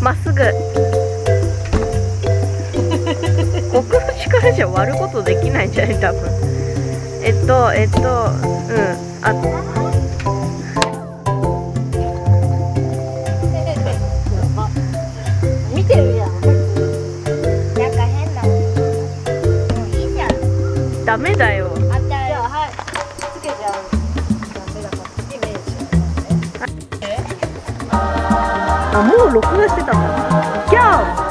まっすぐ。奥の力じゃ割ることできないんじゃない多分。えっとえっとうん。あ見てるやん。なんか変な。音もういいじゃん。ダメだよあもう録画してたんだ。ギャー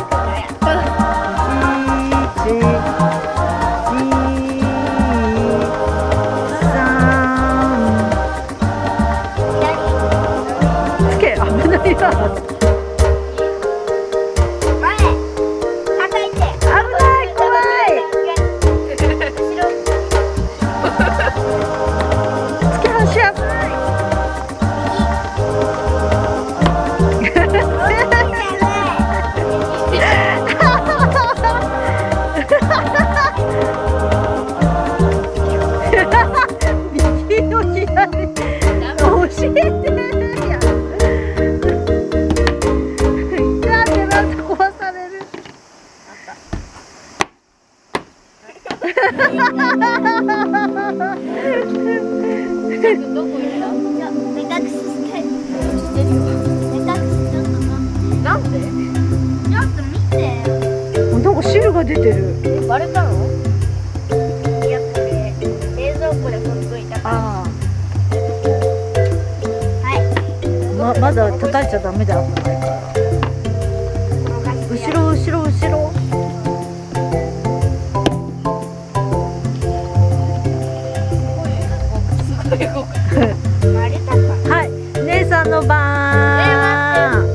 どこ行った目隠ししてしてるよ目隠しちょっとちょっと見てなんか汁が出てる。バレたの？いやこれ冷蔵庫でほっといたからあ。はい。あままだ叩いちゃダメだよ危ないから。後ろ後ろ後ろはい。姉さんの番。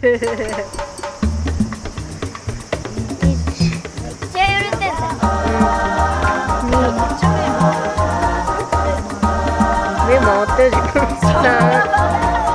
めっちゃ揺れてんだ目回ってる時間